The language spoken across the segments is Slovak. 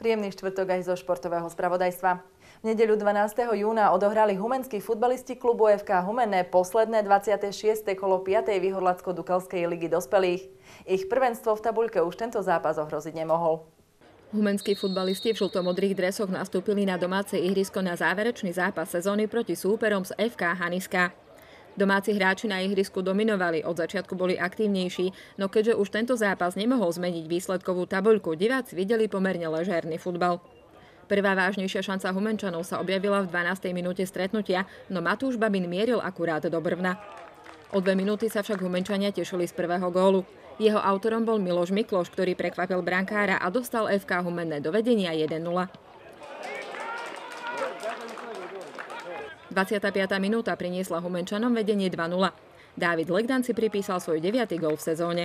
Príjemný štvrtok aj zo športového spravodajstva. V nedeľu 12. júna odohrali humenskí futbalisti klubu FK Humenné posledné 26. kolo 5. Výhorlacko-Dukalskej ligy dospelých. Ich prvenstvo v tabuľke už tento zápas ohroziť nemohol. Humenskí futbalisti v žltomodrých dresoch nastúpili na domáce ihrisko na záverečný zápas sezóny proti súperom z FK Haniska. Domáci hráči na ihrisku dominovali, od začiatku boli aktívnejší, no keďže už tento zápas nemohol zmeniť výsledkovú tabuľku, diváci videli pomerne ležérny futbal. Prvá vážnejšia šanca Humenčanov sa objavila v 12. minúte stretnutia, no Matúš Babin mieril akurát do Brvna. O dve minúty sa však Humenčania tešili z prvého gólu. Jeho autorom bol Miloš Mikloš, ktorý prekvapil brankára a dostal FK Humenné do vedenia 1-0. 25. minúta priniesla Humenčanom vedenie 2-0. Dávid Legdan si pripísal svoj 9. gol v sezóne.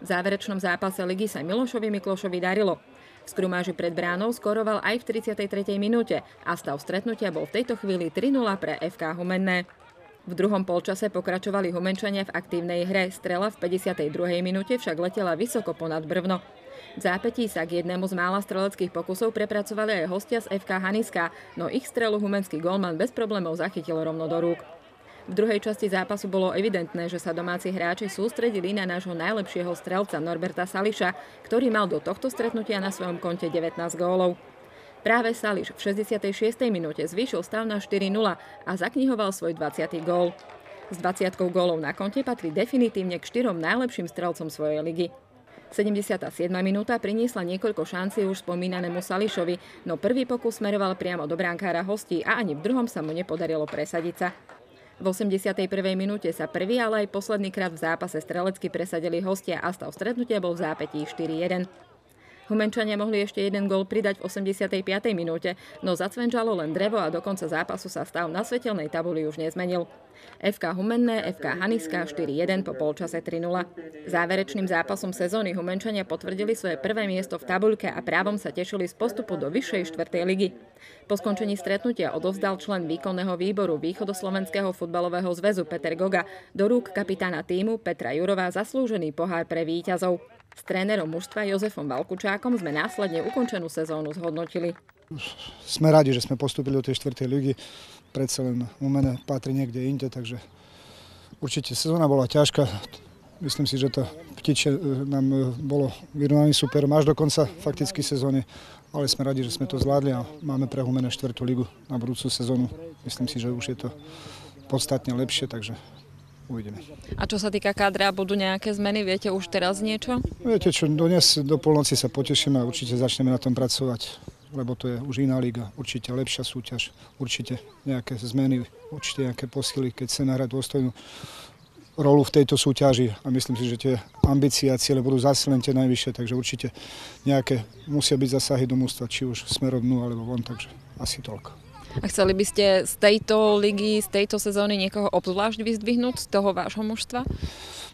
V záverečnom zápase ligy sa Milošovi Miklošovi darilo. V skrumáži pred bránou skoroval aj v 33. minúte a stav stretnutia bol v tejto chvíli 3-0 pre FK Humenné. V druhom polčase pokračovali Humenčania v aktívnej hre. Strela v 52. minúte však letela vysoko ponad Brvno. V zápetí sa k jednému z mála streleckých pokusov prepracovali aj hostia z FK Haniska, no ich strelu humenský golman bez problémov zachytil rovno do rúk. V druhej časti zápasu bolo evidentné, že sa domáci hráči sústredili na nášho najlepšieho strelca Norberta Sališa, ktorý mal do tohto stretnutia na svojom konte 19 gólov. Práve Sališ v 66. minúte zvýšil stav na 4-0 a zaknihoval svoj 20. gól. S 20 gólov na konte patrí definitívne k štyrom najlepším strelcom svojej ligy. 77. minúta priniesla niekoľko šancí už spomínanému Sališovi, no prvý pokus smeroval priamo do bránkára hostí a ani v druhom sa mu nepodarilo presadiť sa. V 81. minúte sa prvý, ale aj posledný krát v zápase strelecky presadili hostia a stav stretnutia bol v zápetí 4-1. Humenčania mohli ešte jeden gól pridať v 85. minúte, no zacvenčalo len drevo a do konca zápasu sa stav na svetelnej tabuli už nezmenil. FK Humenné, FK Haniska 4-1 po polčase 3-0. Záverečným zápasom sezóny Humenčania potvrdili svoje prvé miesto v tabuľke a právom sa tešili z postupu do vyššej štvrtej ligy. Po skončení stretnutia odovzdal člen výkonného výboru Východoslovenského futbalového zväzu Peter Goga do rúk kapitána týmu Petra Jurová zaslúžený pohár pre víťazov. S trénerom mužstva Jozefom Valkučákom sme následne ukončenú sezónu zhodnotili. Sme radi, že sme postúpili do tej štvrtej ligy. Predsa len u mene patrí niekde inde, takže určite sezóna bola ťažká. Myslím si, že to ptiče e, nám e, bolo vyrovnaný super až do konca fakticky sezóny, ale sme radi, že sme to zvládli a máme pre Humene štvrtú ligu na budúcu sezónu. Myslím si, že už je to podstatne lepšie, takže uvidíme. A čo sa týka kádra, budú nejaké zmeny? Viete už teraz niečo? Viete čo, dnes do polnoci sa potešíme a určite začneme na tom pracovať, lebo to je už iná liga, určite lepšia súťaž, určite nejaké zmeny, určite nejaké posily, keď sa nahrať dôstojnú rolu v tejto súťaži a myslím si, že tie ambície a ciele budú zase len tie najvyššie, takže určite nejaké musia byť zasahy do mústva, či už smerom dnu alebo von, takže asi toľko. A chceli by ste z tejto ligy, z tejto sezóny niekoho obzvlášť vyzdvihnúť z toho vášho mužstva?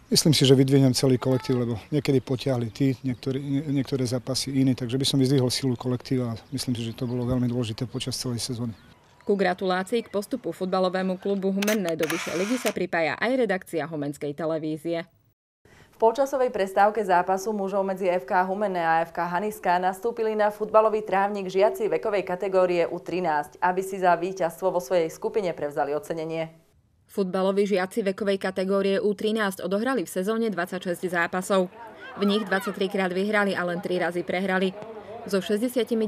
Myslím si, že vydvihnem celý kolektív, lebo niekedy potiahli tí, niektoré, niektoré zápasy iní, takže by som vyzdvihol silu kolektíva a myslím si, že to bolo veľmi dôležité počas celej sezóny. Ku gratulácii k postupu futbalovému klubu Humenné do vyššej ligy sa pripája aj redakcia Humenskej televízie polčasovej prestávke zápasu mužov medzi FK Humene a FK Haniska nastúpili na futbalový trávnik žiaci vekovej kategórie U13, aby si za víťazstvo vo svojej skupine prevzali ocenenie. Futbaloví žiaci vekovej kategórie U13 odohrali v sezóne 26 zápasov. V nich 23 krát vyhrali a len 3 razy prehrali. So 69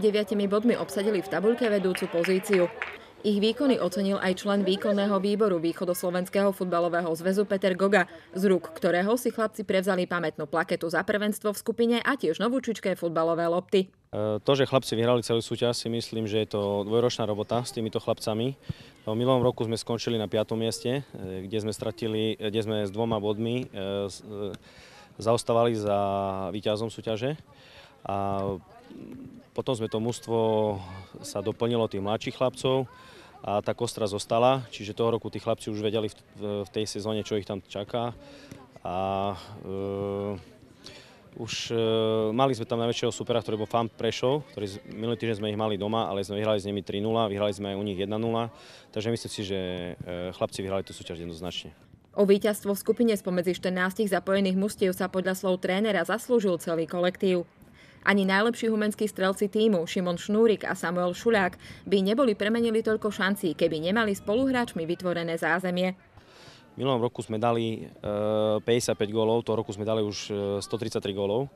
bodmi obsadili v tabuľke vedúcu pozíciu. Ich výkony ocenil aj člen výkonného výboru Východoslovenského futbalového zväzu Peter Goga, z rúk ktorého si chlapci prevzali pamätnú plaketu za prvenstvo v skupine a tiež novúčičké futbalové lopty. E, to, že chlapci vyhrali celú súťaž, si myslím, že je to dvojročná robota s týmito chlapcami. V minulom roku sme skončili na 5. mieste, e, kde sme, stratili, kde sme s dvoma bodmi e, zaostávali za víťazom súťaže. A potom sme to mužstvo sa doplnilo tých mladších chlapcov a tá kostra zostala, čiže toho roku tí chlapci už vedeli v, v tej sezóne, čo ich tam čaká. A e, už e, mali sme tam najväčšieho supera, ktorý bol FAM Prešov, ktorý minulý týždeň sme ich mali doma, ale sme vyhrali s nimi 3-0, vyhrali sme aj u nich 1-0, takže myslím si, že e, chlapci vyhrali tú súťaž jednoznačne. O víťazstvo v skupine spomedzi 14 zapojených mustiev sa podľa slov trénera zaslúžil celý kolektív. Ani najlepší humenskí strelci týmu Šimon Šnúrik a Samuel Šuľák by neboli premenili toľko šancí, keby nemali spoluhráčmi vytvorené zázemie. V minulom roku sme dali 55 gólov, toho roku sme dali už 133 gólov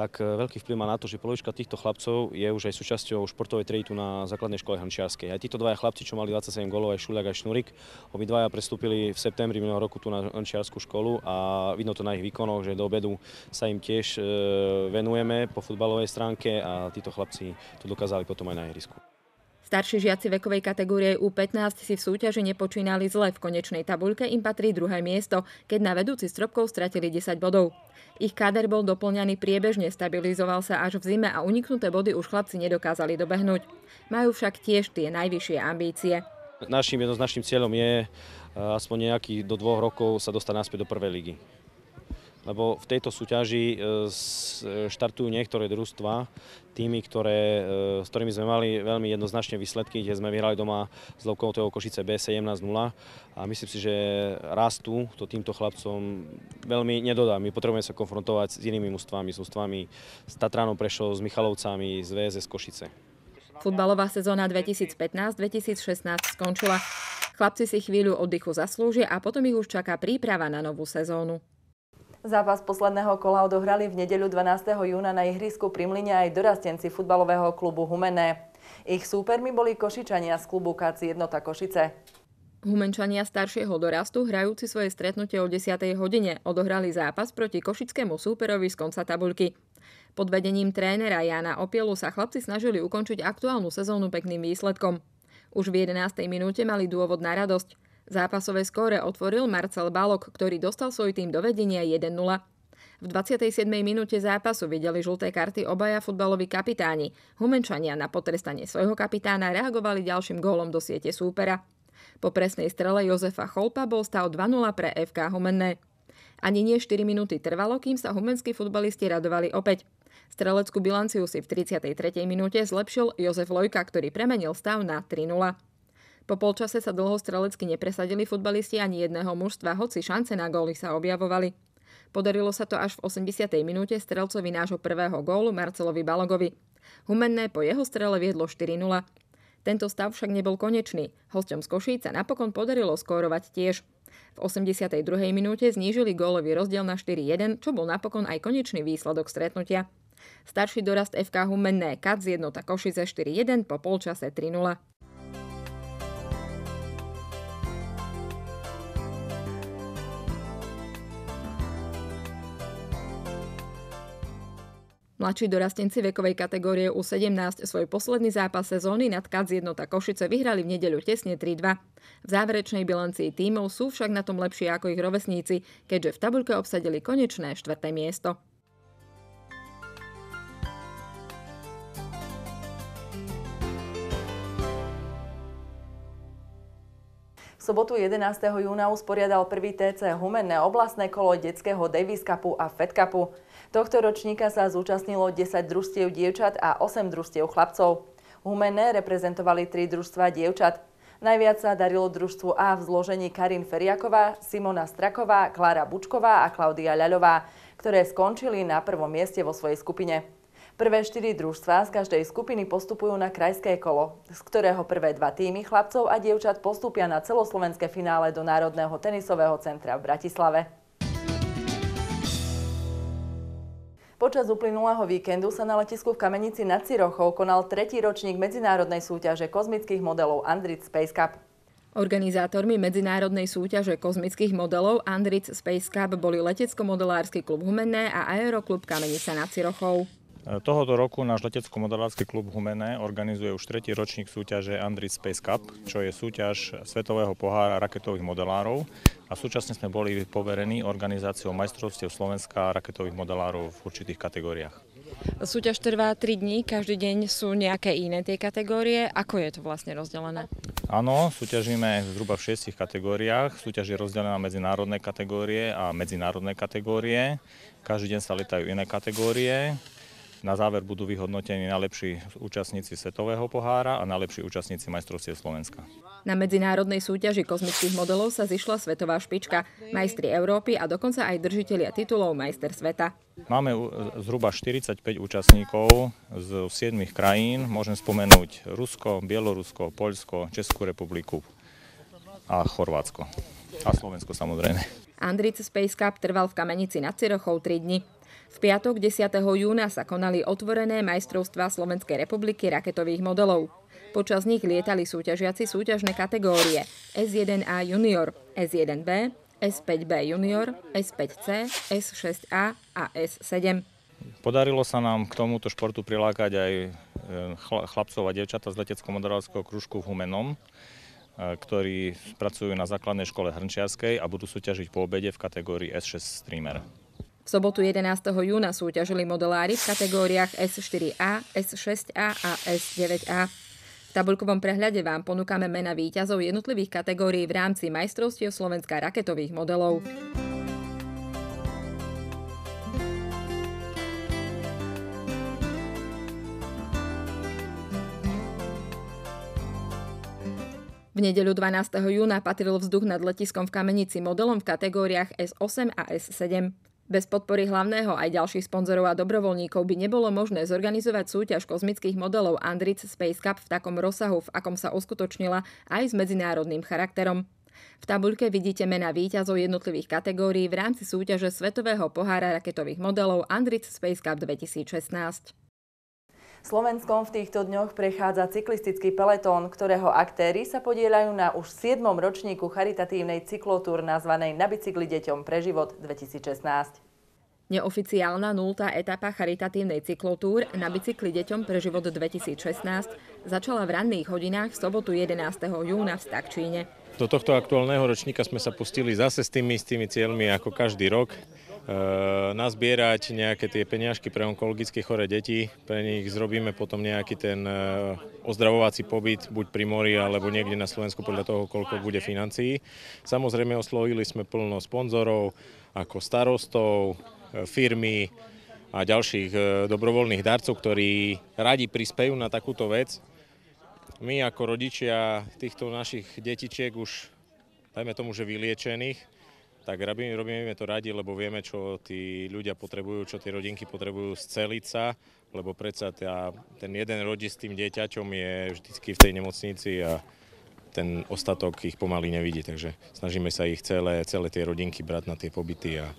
tak e, veľký vplyv má na to, že polovička týchto chlapcov je už aj súčasťou športovej triedy tu na základnej škole Hančiarskej. Aj títo dvaja chlapci, čo mali 27 golov, aj Šuliak, aj Šnurik, obidvaja prestúpili v septembri minulého roku tu na Hančiarskú školu a vidno to na ich výkonoch, že do obedu sa im tiež e, venujeme po futbalovej stránke a títo chlapci to dokázali potom aj na ihrisku. Starší žiaci vekovej kategórie U15 si v súťaži nepočínali zle. V konečnej tabuľke im patrí druhé miesto, keď na vedúci stropkov stratili 10 bodov. Ich káder bol doplňaný priebežne, stabilizoval sa až v zime a uniknuté body už chlapci nedokázali dobehnúť. Majú však tiež tie najvyššie ambície. Naším jednoznačným cieľom je eh, aspoň nejaký do dvoch rokov sa dostať naspäť do prvej ligy lebo v tejto súťaži e, štartujú niektoré družstva, tými, ktoré, e, s ktorými sme mali veľmi jednoznačne výsledky, kde sme vyhrali doma z Lokomotivou Košice B 17-0 a myslím si, že rastu to týmto chlapcom veľmi nedodá. My potrebujeme sa konfrontovať s inými mústvami, s mústvami s Tatranom Prešov, s Michalovcami, z VSS Košice. Futbalová sezóna 2015-2016 skončila. Chlapci si chvíľu oddychu zaslúžia a potom ich už čaká príprava na novú sezónu. Zápas posledného kola odohrali v nedeľu 12. júna na ihrisku pri aj dorastenci futbalového klubu Humené. Ich súpermi boli Košičania z klubu KC Jednota Košice. Humenčania staršieho dorastu, hrajúci svoje stretnutie o 10. hodine, odohrali zápas proti košickému súperovi z konca tabuľky. Pod vedením trénera Jana Opielu sa chlapci snažili ukončiť aktuálnu sezónu pekným výsledkom. Už v 11. minúte mali dôvod na radosť. Zápasové skóre otvoril Marcel Balok, ktorý dostal svoj tým do vedenia 1-0. V 27. minúte zápasu videli žlté karty obaja futbaloví kapitáni. Humenčania na potrestanie svojho kapitána reagovali ďalším gólom do siete súpera. Po presnej strele Jozefa Cholpa bol stav 2-0 pre FK Humenné. Ani nie 4 minúty trvalo, kým sa humenskí futbalisti radovali opäť. Streleckú bilanciu si v 33. minúte zlepšil Jozef Lojka, ktorý premenil stav na 3-0. Po polčase sa dlho strelecky nepresadili futbalisti ani jedného mužstva, hoci šance na góly sa objavovali. Podarilo sa to až v 80. minúte strelcovi nášho prvého gólu Marcelovi Balogovi. Humenné po jeho strele viedlo 4-0. Tento stav však nebol konečný. Hosťom z Košíc sa napokon podarilo skórovať tiež. V 82. minúte znížili gólový rozdiel na 4-1, čo bol napokon aj konečný výsledok stretnutia. Starší dorast FK Humenné Kac jednota Košice 4-1 po polčase 3-0. Mladší dorastenci vekovej kategórie U17 svoj posledný zápas sezóny nad Kac jednota Košice vyhrali v nedeľu tesne 3-2. V záverečnej bilancii tímov sú však na tom lepšie ako ich rovesníci, keďže v tabuľke obsadili konečné štvrté miesto. V sobotu 11. júna usporiadal prvý TC Humenné oblastné kolo detského Davis Cupu a Fed Cupu. Tohto ročníka sa zúčastnilo 10 družstiev dievčat a 8 družstiev chlapcov. Humenné reprezentovali 3 družstva dievčat. Najviac sa darilo družstvu A v zložení Karin Feriaková, Simona Straková, Klára Bučková a Klaudia Ľaľová, ktoré skončili na prvom mieste vo svojej skupine. Prvé štyri družstvá z každej skupiny postupujú na krajské kolo, z ktorého prvé dva týmy chlapcov a dievčat postupia na celoslovenské finále do Národného tenisového centra v Bratislave. Počas uplynulého víkendu sa na letisku v Kamenici nad Cirochou konal tretí ročník medzinárodnej súťaže kozmických modelov Andritz Space Cup. Organizátormi medzinárodnej súťaže kozmických modelov Andritz Space Cup boli letecko-modelársky klub Humenné a aeroklub Kamenica nad Cirochou. Tohoto roku náš letecko-modelársky klub Humené organizuje už tretí ročník súťaže Andritz Space Cup, čo je súťaž Svetového pohára raketových modelárov a súčasne sme boli poverení organizáciou majstrovstiev Slovenska raketových modelárov v určitých kategóriách. Súťaž trvá 3 dní, každý deň sú nejaké iné tie kategórie. Ako je to vlastne rozdelené? Áno, súťažíme zhruba v šiestich kategóriách. Súťaž je rozdelená medzi národné kategórie a medzinárodné kategórie. Každý deň sa letajú iné kategórie. Na záver budú vyhodnotení najlepší účastníci Svetového pohára a najlepší účastníci majstrovstiev Slovenska. Na medzinárodnej súťaži kozmických modelov sa zišla svetová špička, majstri Európy a dokonca aj držitelia titulov majster sveta. Máme zhruba 45 účastníkov z 7 krajín. Môžem spomenúť Rusko, Bielorusko, Poľsko, Českú republiku a Chorvátsko. A Slovensko samozrejme. Andric Space Cup trval v Kamenici nad Cirochou 3 dni. V piatok 10. júna sa konali otvorené majstrovstvá Slovenskej republiky raketových modelov. Počas nich lietali súťažiaci súťažné kategórie S1A junior, S1B, S5B junior, S5C, S6A a S7. Podarilo sa nám k tomuto športu prilákať aj e, chlapcov a devčata z letecko-modelárskeho kružku v Humenom, e, ktorí pracujú na základnej škole Hrnčiarskej a budú súťažiť po obede v kategórii S6 Streamer. V sobotu 11. júna súťažili modelári v kategóriách S4A, S6A a S9A. V tabuľkovom prehľade vám ponúkame mena výťazov jednotlivých kategórií v rámci majstrovstiev Slovenska raketových modelov. V nedeľu 12. júna patril vzduch nad letiskom v Kamenici modelom v kategóriách S8 a S7. Bez podpory hlavného aj ďalších sponzorov a dobrovoľníkov by nebolo možné zorganizovať súťaž kozmických modelov Andritz Space Cup v takom rozsahu, v akom sa uskutočnila aj s medzinárodným charakterom. V tabuľke vidíte mena výťazov jednotlivých kategórií v rámci súťaže Svetového pohára raketových modelov Andritz Space Cup 2016. Slovenskom v týchto dňoch prechádza cyklistický peletón, ktorého aktéry sa podielajú na už 7. ročníku charitatívnej cyklotúr nazvanej Na bicykli deťom pre život 2016. Neoficiálna nultá etapa charitatívnej cyklotúr na bicykli deťom pre život 2016 začala v ranných hodinách v sobotu 11. júna v Stakčíne. Do tohto aktuálneho ročníka sme sa pustili zase s tými, s tými cieľmi ako každý rok. E, nazbierať nejaké tie peniažky pre onkologicky choré deti. Pre nich zrobíme potom nejaký ten e, ozdravovací pobyt buď pri mori alebo niekde na Slovensku podľa toho, koľko bude financií. Samozrejme oslovili sme plno sponzorov ako starostov, e, firmy a ďalších dobrovoľných darcov, ktorí radi prispejú na takúto vec. My ako rodičia týchto našich detičiek už, dajme tomu, že vyliečených, tak robíme, robíme to radi, lebo vieme, čo tí ľudia potrebujú, čo tie rodinky potrebujú sceliť sa, lebo predsa tá, ten jeden rodič s tým dieťaťom je vždycky v tej nemocnici a ten ostatok ich pomaly nevidí, takže snažíme sa ich celé, celé tie rodinky brať na tie pobyty a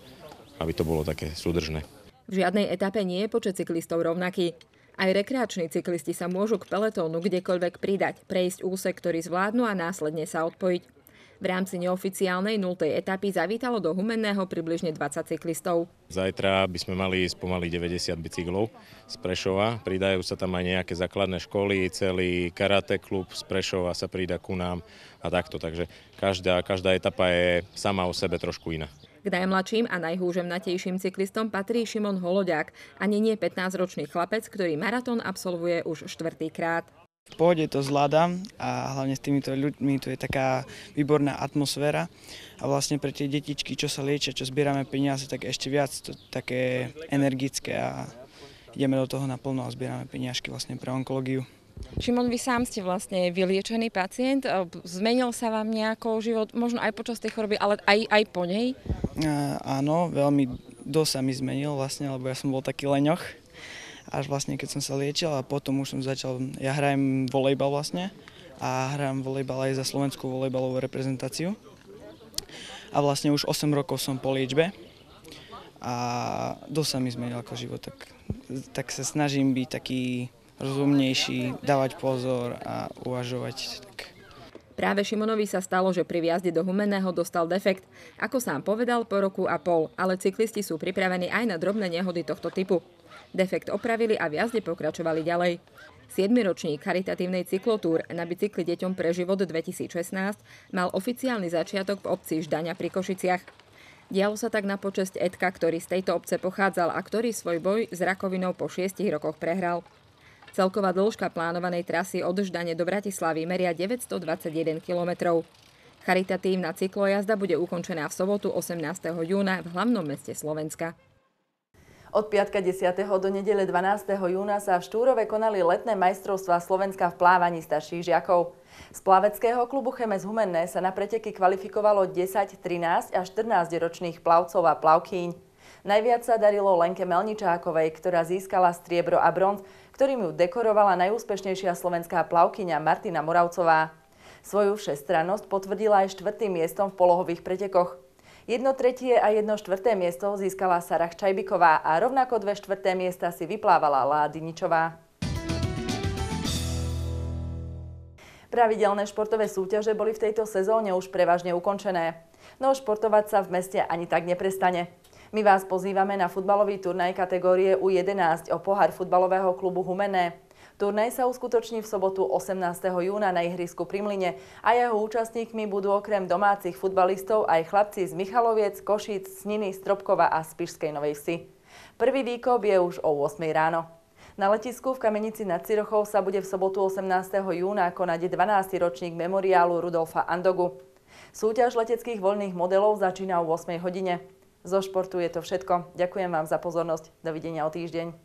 aby to bolo také súdržné. V žiadnej etape nie je počet cyklistov rovnaký. Aj rekreační cyklisti sa môžu k peletónu kdekoľvek pridať, prejsť úsek, ktorý zvládnu a následne sa odpojiť. V rámci neoficiálnej 0. etapy zavítalo do Humenného približne 20 cyklistov. Zajtra by sme mali ísť pomaly 90 bicyklov z Prešova. Pridajú sa tam aj nejaké základné školy, celý karate klub z Prešova sa pridá ku nám a takto. Takže každá, každá etapa je sama o sebe trošku iná. K najmladším a najhúžemnatejším cyklistom patrí Šimon Holodiak, ani nie 15-ročný chlapec, ktorý maratón absolvuje už štvrtýkrát. V pohode to zvládam a hlavne s týmito ľuďmi tu je taká výborná atmosféra a vlastne pre tie detičky, čo sa liečia, čo zbierame peniaze, tak ešte viac to také energické a ideme do toho naplno a zbierame peniažky vlastne pre onkológiu. Šimon, vy sám ste vlastne vyliečený pacient. Zmenil sa vám nejako život, možno aj počas tej choroby, ale aj, aj po nej? áno, veľmi dosť sa mi zmenil vlastne, lebo ja som bol taký leňoch až vlastne keď som sa liečil a potom už som začal, ja hrajem volejbal vlastne a hrajem volejbal aj za slovenskú volejbalovú reprezentáciu. A vlastne už 8 rokov som po liečbe a dosť sa mi zmenil ako život, tak, tak sa snažím byť taký rozumnejší, dávať pozor a uvažovať tak Práve Šimonovi sa stalo, že pri viazde do Humenného dostal defekt. Ako sám povedal, po roku a pol, ale cyklisti sú pripravení aj na drobné nehody tohto typu. Defekt opravili a v jazde pokračovali ďalej. 7. ročník charitatívnej cyklotúr na bicykli deťom pre život 2016 mal oficiálny začiatok v obci Ždaňa pri Košiciach. Dialo sa tak na počesť Edka, ktorý z tejto obce pochádzal a ktorý svoj boj s rakovinou po šiestich rokoch prehral. Celková dĺžka plánovanej trasy od Ždane do Bratislavy meria 921 km. Charitatívna cyklojazda bude ukončená v sobotu 18. júna v hlavnom meste Slovenska. Od piatka 10. do nedele 12. júna sa v Štúrove konali letné majstrovstvá Slovenska v plávaní starších žiakov. Z plaveckého klubu Chemes Humenné sa na preteky kvalifikovalo 10, 13 a 14 ročných plavcov a plavkýň. Najviac sa darilo Lenke Melničákovej, ktorá získala striebro a bronz, ktorým ju dekorovala najúspešnejšia slovenská plavkyňa Martina Moravcová. Svoju všestrannosť potvrdila aj štvrtým miestom v polohových pretekoch. Jedno tretie a jedno štvrté miesto získala Sarah Čajbiková a rovnako dve štvrté miesta si vyplávala Ládiničová. Pravidelné športové súťaže boli v tejto sezóne už prevažne ukončené. No športovať sa v meste ani tak neprestane. My vás pozývame na futbalový turnaj kategórie U11 o pohár futbalového klubu Humené. Turnaj sa uskutoční v sobotu 18. júna na ihrisku pri Mline a jeho účastníkmi budú okrem domácich futbalistov aj chlapci z Michaloviec, Košíc, Sniny, Stropkova a Spišskej Novej Vsi. Prvý výkop je už o 8 ráno. Na letisku v Kamenici nad Cirochou sa bude v sobotu 18. júna konať 12. ročník memoriálu Rudolfa Andogu. Súťaž leteckých voľných modelov začína o 8 hodine. Zo športu je to všetko. Ďakujem vám za pozornosť. Dovidenia o týždeň.